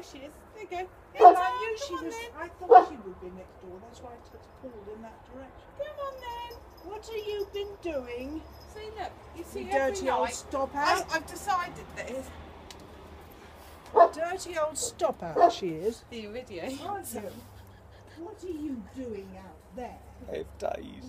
There she is. There you go. I knew she was. then. I thought she would be next door. That's why I took Paul in that direction. Come on then. What have you been doing? See, look. You see, You every dirty old stop out. I've decided this. Dirty old stop out she is. The video. What are you doing out there? Five days.